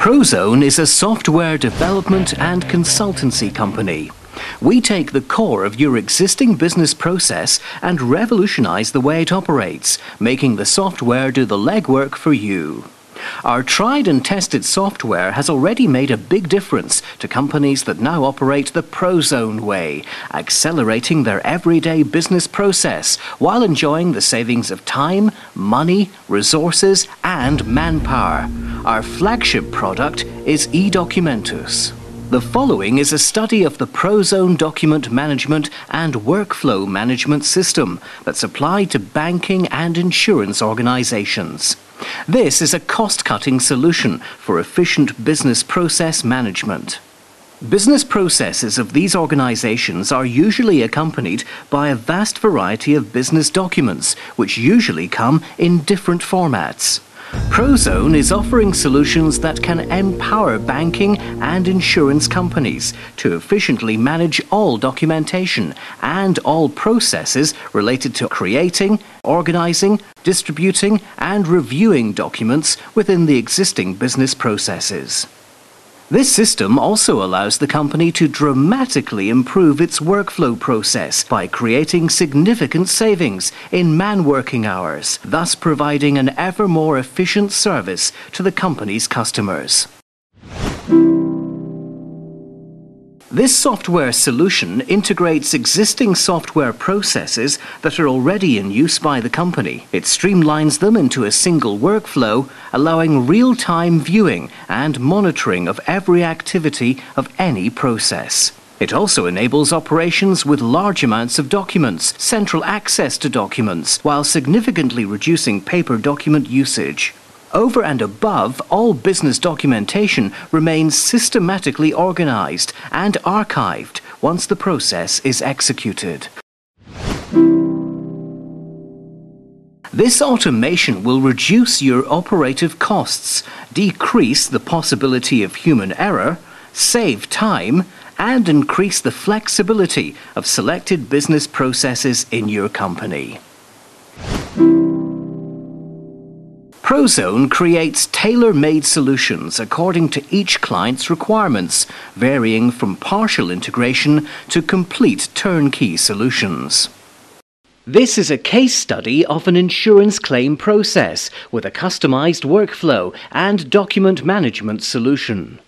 Prozone is a software development and consultancy company. We take the core of your existing business process and revolutionize the way it operates, making the software do the legwork for you. Our tried and tested software has already made a big difference to companies that now operate the Prozone way, accelerating their everyday business process while enjoying the savings of time, money, resources, and manpower. Our flagship product is eDocumentus. The following is a study of the Prozone document management and workflow management system that's applied to banking and insurance organizations. This is a cost-cutting solution for efficient business process management. Business processes of these organizations are usually accompanied by a vast variety of business documents, which usually come in different formats. Prozone is offering solutions that can empower banking and insurance companies to efficiently manage all documentation and all processes related to creating, organizing, distributing, and reviewing documents within the existing business processes. This system also allows the company to dramatically improve its workflow process by creating significant savings in man working hours, thus providing an ever more efficient service to the company's customers. This software solution integrates existing software processes that are already in use by the company. It streamlines them into a single workflow, allowing real-time viewing and monitoring of every activity of any process. It also enables operations with large amounts of documents, central access to documents, while significantly reducing paper document usage. Over and above, all business documentation remains systematically organized and archived once the process is executed. This automation will reduce your operative costs, decrease the possibility of human error, save time, and increase the flexibility of selected business processes in your company. Prozone creates tailor-made solutions according to each client's requirements, varying from partial integration to complete turnkey solutions. This is a case study of an insurance claim process with a customized workflow and document management solution.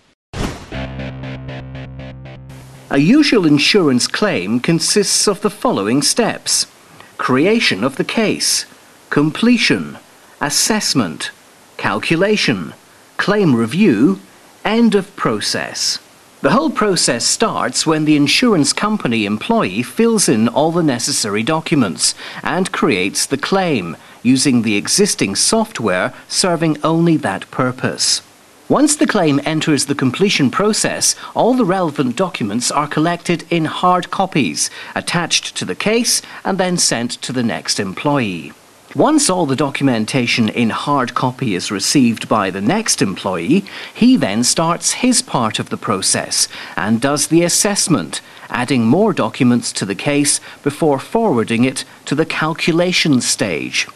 A usual insurance claim consists of the following steps. Creation of the case, completion, assessment, calculation, claim review, end of process. The whole process starts when the insurance company employee fills in all the necessary documents and creates the claim using the existing software serving only that purpose. Once the claim enters the completion process, all the relevant documents are collected in hard copies, attached to the case, and then sent to the next employee. Once all the documentation in hard copy is received by the next employee, he then starts his part of the process and does the assessment, adding more documents to the case before forwarding it to the calculation stage.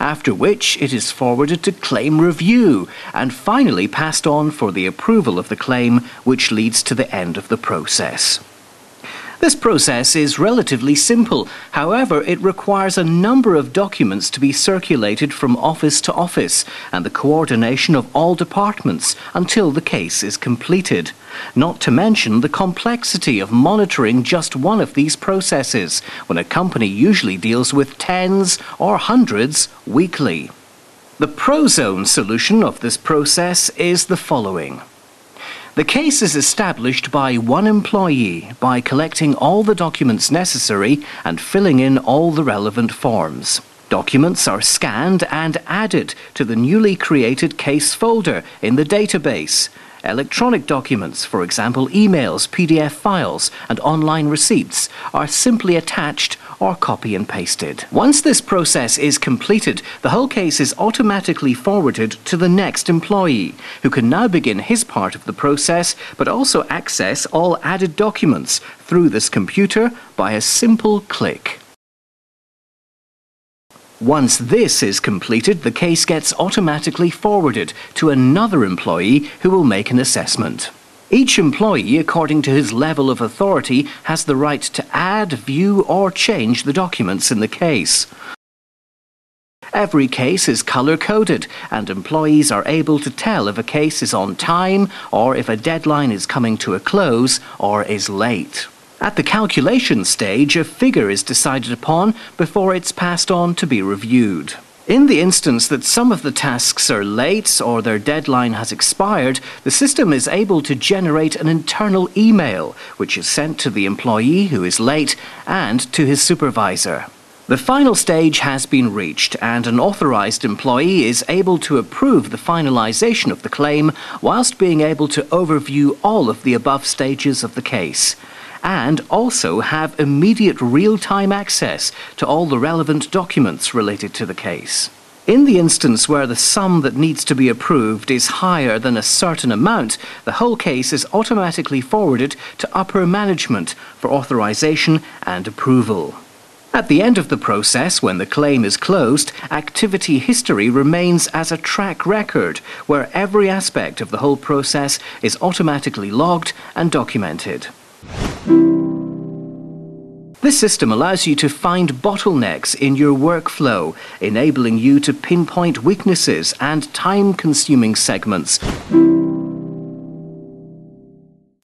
After which it is forwarded to claim review and finally passed on for the approval of the claim, which leads to the end of the process. This process is relatively simple, however, it requires a number of documents to be circulated from office to office and the coordination of all departments until the case is completed. Not to mention the complexity of monitoring just one of these processes, when a company usually deals with tens or hundreds weekly. The Prozone solution of this process is the following. The case is established by one employee by collecting all the documents necessary and filling in all the relevant forms. Documents are scanned and added to the newly created case folder in the database. Electronic documents, for example emails, PDF files, and online receipts, are simply attached or copy and pasted. Once this process is completed, the whole case is automatically forwarded to the next employee, who can now begin his part of the process but also access all added documents through this computer by a simple click. Once this is completed, the case gets automatically forwarded to another employee who will make an assessment. Each employee, according to his level of authority, has the right to add, view, or change the documents in the case. Every case is color coded, and employees are able to tell if a case is on time or if a deadline is coming to a close or is late. At the calculation stage, a figure is decided upon before it's passed on to be reviewed. In the instance that some of the tasks are late or their deadline has expired, the system is able to generate an internal email which is sent to the employee who is late and to his supervisor. The final stage has been reached and an authorised employee is able to approve the finalisation of the claim whilst being able to overview all of the above stages of the case and also have immediate real-time access to all the relevant documents related to the case. In the instance where the sum that needs to be approved is higher than a certain amount, the whole case is automatically forwarded to upper management for authorization and approval. At the end of the process, when the claim is closed, activity history remains as a track record where every aspect of the whole process is automatically logged and documented. This system allows you to find bottlenecks in your workflow, enabling you to pinpoint weaknesses and time-consuming segments.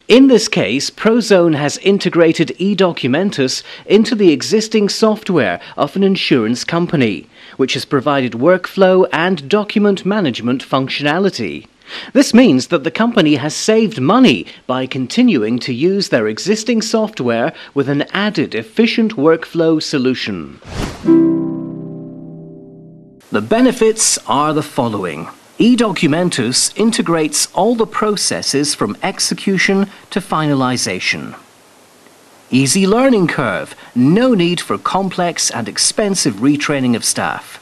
In this case, Prozone has integrated eDocumentus into the existing software of an insurance company, which has provided workflow and document management functionality. This means that the company has saved money by continuing to use their existing software with an added efficient workflow solution. The benefits are the following. eDocumentus integrates all the processes from execution to finalization. Easy learning curve, no need for complex and expensive retraining of staff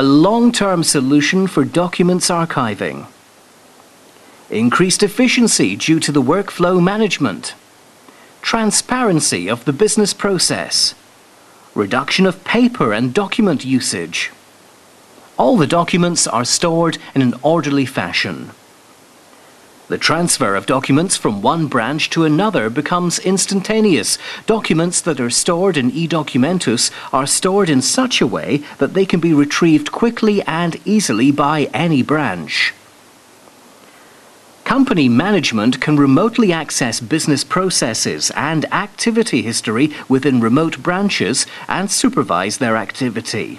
a long-term solution for documents archiving. Increased efficiency due to the workflow management. Transparency of the business process. Reduction of paper and document usage. All the documents are stored in an orderly fashion. The transfer of documents from one branch to another becomes instantaneous. Documents that are stored in eDocumentus are stored in such a way that they can be retrieved quickly and easily by any branch. Company management can remotely access business processes and activity history within remote branches and supervise their activity.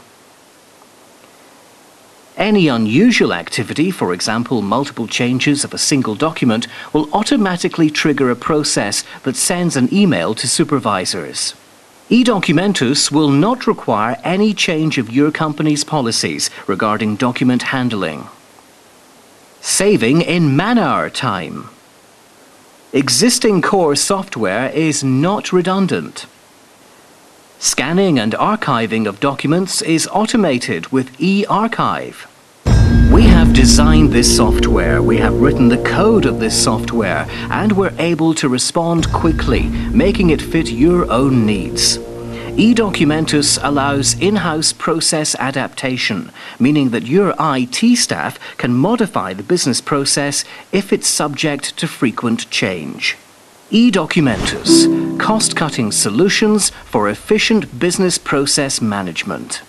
Any unusual activity, for example multiple changes of a single document, will automatically trigger a process that sends an email to supervisors. eDocumentus will not require any change of your company's policies regarding document handling. Saving in man-hour time. Existing core software is not redundant. Scanning and archiving of documents is automated with eArchive. Designed this software, we have written the code of this software, and we're able to respond quickly, making it fit your own needs. eDocumentus allows in-house process adaptation, meaning that your IT staff can modify the business process if it's subject to frequent change eDocumentus, cost-cutting solutions for efficient business process management.